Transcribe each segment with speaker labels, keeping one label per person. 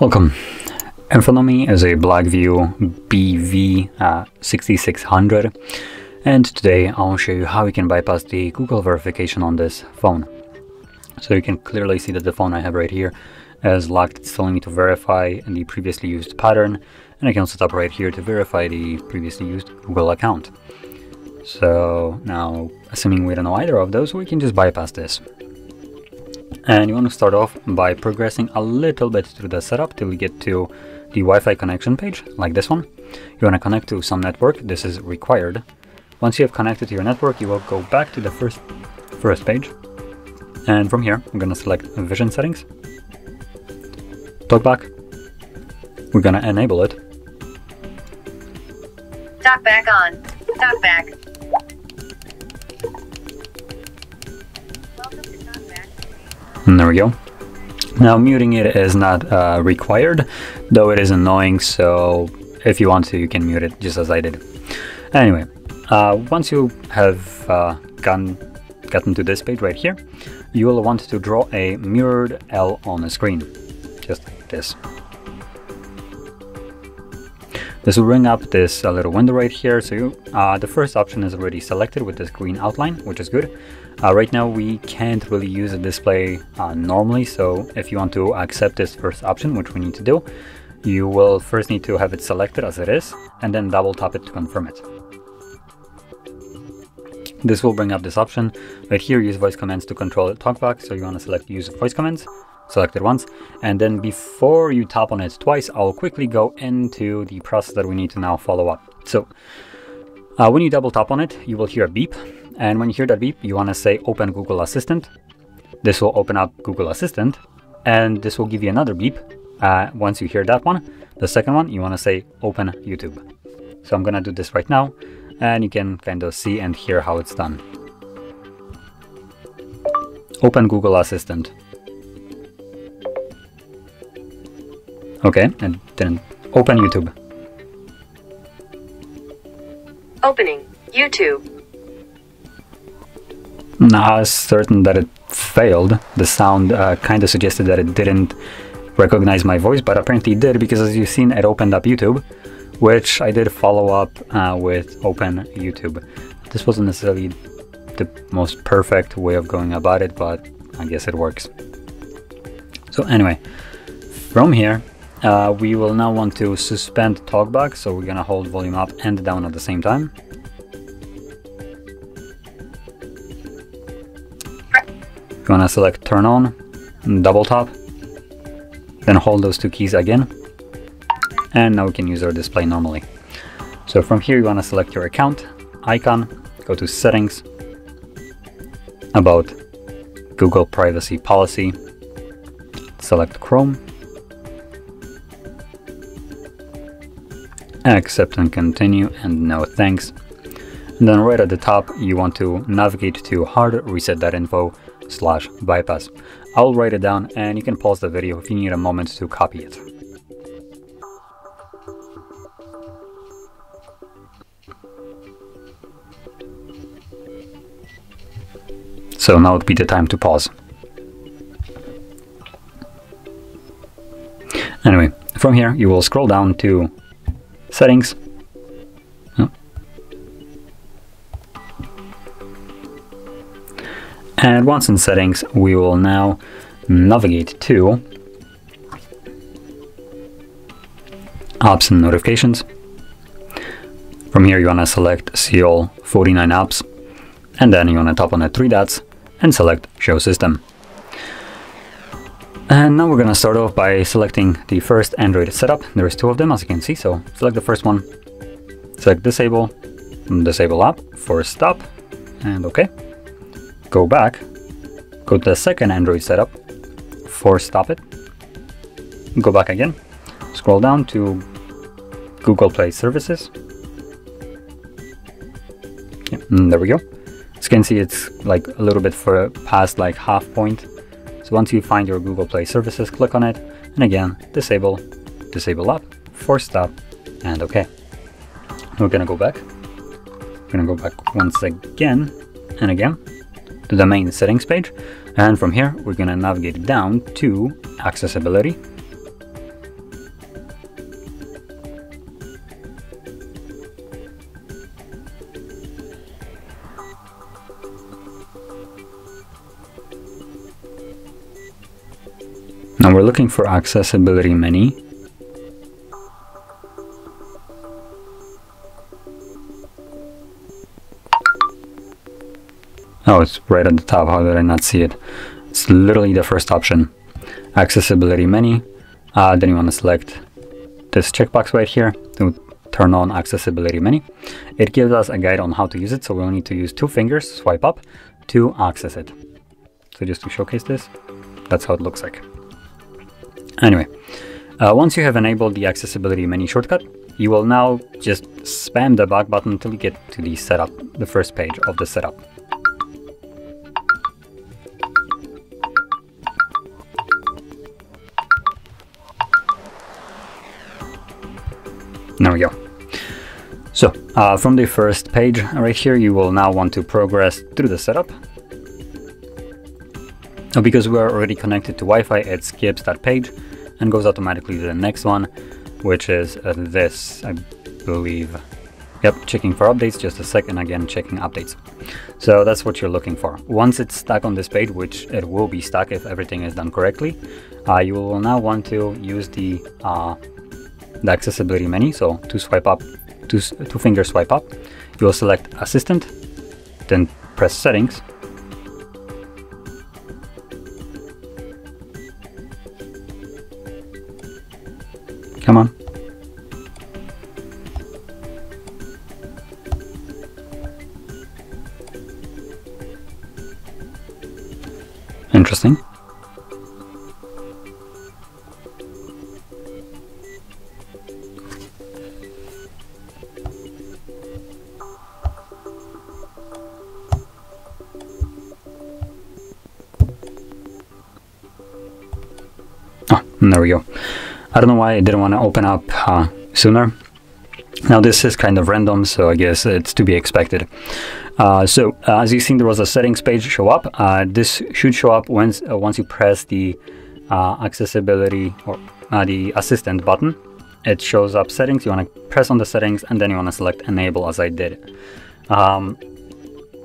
Speaker 1: Welcome. In front of me is a Blackview BV6600 uh, and today I'll show you how you can bypass the Google verification on this phone. So you can clearly see that the phone I have right here is locked. It's telling me to verify the previously used pattern and I can also tap right here to verify the previously used Google account. So now, assuming we don't know either of those, we can just bypass this. And you want to start off by progressing a little bit through the setup till you get to the Wi-Fi connection page, like this one. You want to connect to some network, this is required. Once you have connected to your network, you will go back to the first, first page. And from here, we're going to select Vision Settings. Talkback. We're going to enable it.
Speaker 2: Talkback on. Talkback.
Speaker 1: And there we go. Now muting it is not uh, required, though it is annoying, so if you want to, you can mute it just as I did. Anyway, uh, once you have uh, gotten, gotten to this page right here, you will want to draw a mirrored L on the screen, just like this. This will bring up this uh, little window right here. So uh, the first option is already selected with this green outline, which is good. Uh, right now we can't really use a display uh, normally, so if you want to accept this first option, which we need to do, you will first need to have it selected as it is, and then double tap it to confirm it. This will bring up this option. Right here, use voice commands to control the talkback, so you want to select use voice commands selected once. And then before you tap on it twice, I'll quickly go into the process that we need to now follow up. So uh, when you double tap on it, you will hear a beep. And when you hear that beep, you want to say open Google Assistant. This will open up Google Assistant and this will give you another beep. Uh, once you hear that one, the second one, you want to say open YouTube. So I'm going to do this right now and you can kind of see and hear how it's done. Open Google Assistant. Okay, and then open YouTube.
Speaker 2: Opening YouTube.
Speaker 1: Now I was certain that it failed. The sound uh, kind of suggested that it didn't recognize my voice, but apparently it did because as you've seen, it opened up YouTube, which I did follow up uh, with Open YouTube. This wasn't necessarily the most perfect way of going about it, but I guess it works. So anyway, from here, uh, we will now want to suspend talkback, so we're gonna hold volume up and down at the same time. You're gonna select turn on, double tap, then hold those two keys again, and now we can use our display normally. So from here you wanna select your account, icon, go to settings, about Google privacy policy, select Chrome, accept and continue and no thanks. And then right at the top you want to navigate to hardreset.info slash bypass. I'll write it down and you can pause the video if you need a moment to copy it. So now would be the time to pause. Anyway, from here you will scroll down to settings. And once in settings, we will now navigate to apps and notifications. From here, you want to select see all 49 apps, and then you want to tap on the three dots and select show system. And now we're gonna start off by selecting the first Android setup. There's two of them as you can see, so select the first one, select disable, disable app for stop, and okay. Go back, go to the second Android setup, for stop it, go back again, scroll down to Google Play Services. Yeah, mm, there we go. As you can see, it's like a little bit for past like half point so once you find your Google Play services, click on it, and again, disable, disable app, force stop, and okay. We're gonna go back. We're gonna go back once again, and again to the main settings page. And from here, we're gonna navigate down to accessibility. Now we're looking for accessibility menu Oh, it's right at the top. How did I not see it? It's literally the first option. Accessibility menu. Uh, then you want to select this checkbox right here to turn on accessibility menu. It gives us a guide on how to use it. So we'll need to use two fingers, swipe up to access it. So just to showcase this, that's how it looks like. Anyway, uh, once you have enabled the accessibility menu shortcut, you will now just spam the back button until you get to the setup, the first page of the setup. There we go. So, uh, from the first page right here, you will now want to progress through the setup. Now, because we are already connected to Wi-Fi, it skips that page and goes automatically to the next one, which is uh, this, I believe. Yep, checking for updates, just a second, again, checking updates. So that's what you're looking for. Once it's stuck on this page, which it will be stuck if everything is done correctly, uh, you will now want to use the uh, the accessibility menu. So to swipe up, two, two finger swipe up, you will select assistant, then press settings. Interesting. And there we go. I don't know why I didn't want to open up uh, sooner. Now this is kind of random, so I guess it's to be expected. Uh, so uh, as you seen, there was a settings page show up. Uh, this should show up once uh, once you press the uh, accessibility or the assistant button. It shows up settings. You want to press on the settings, and then you want to select enable, as I did. Um,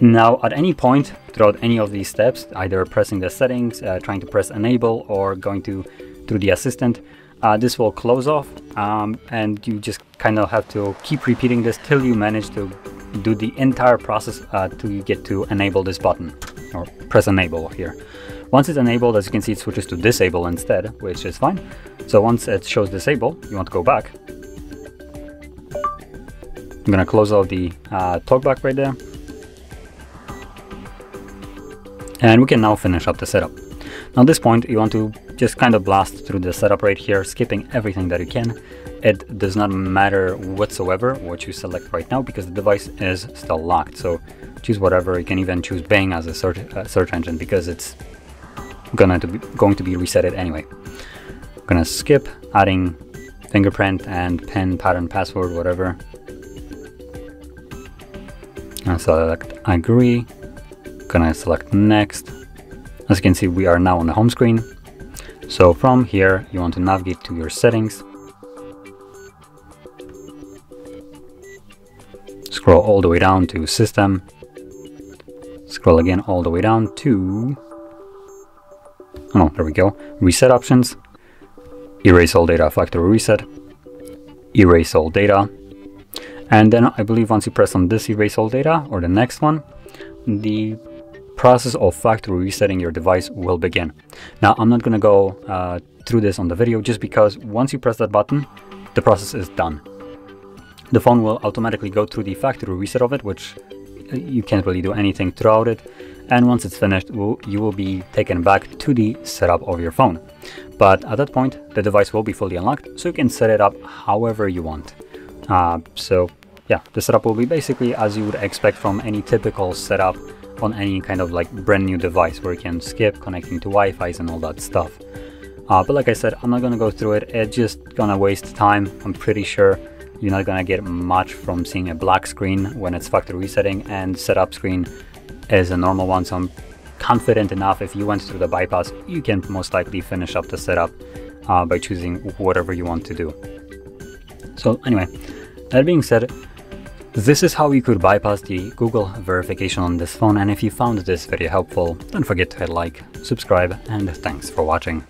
Speaker 1: now, at any point throughout any of these steps, either pressing the settings, trying to press enable, or going to through the assistant. Uh, this will close off um, and you just kind of have to keep repeating this till you manage to do the entire process uh, you get to enable this button or press enable here. Once it's enabled, as you can see, it switches to disable instead, which is fine. So once it shows disable, you want to go back. I'm gonna close out the uh, talkback right there. And we can now finish up the setup. Now at this point, you want to just kind of blast through the setup right here, skipping everything that you can. It does not matter whatsoever what you select right now because the device is still locked. So choose whatever. You can even choose Bing as a search, uh, search engine because it's gonna to be, going to be resetted anyway. I'm gonna skip adding fingerprint and pin, pattern, password, whatever. Gonna select agree. Gonna select next. As you can see, we are now on the home screen. So from here, you want to navigate to your settings. Scroll all the way down to system. Scroll again all the way down to... Oh there we go. Reset options. Erase all data factory reset. Erase all data. And then I believe once you press on this erase all data or the next one, the process of factory resetting your device will begin. Now, I'm not going to go uh, through this on the video just because once you press that button, the process is done. The phone will automatically go through the factory reset of it, which uh, you can't really do anything throughout it. And once it's finished, you will be taken back to the setup of your phone. But at that point, the device will be fully unlocked, so you can set it up however you want. Uh, so yeah, the setup will be basically as you would expect from any typical setup on any kind of like brand new device where you can skip connecting to Wi-Fi's and all that stuff. Uh, but like I said, I'm not gonna go through it. It's just gonna waste time. I'm pretty sure you're not gonna get much from seeing a black screen when it's factory resetting and setup screen as a normal one, so I'm confident enough if you went through the bypass, you can most likely finish up the setup uh, by choosing whatever you want to do. So anyway, that being said, this is how you could bypass the Google verification on this phone and if you found this video helpful, don't forget to hit like, subscribe and thanks for watching.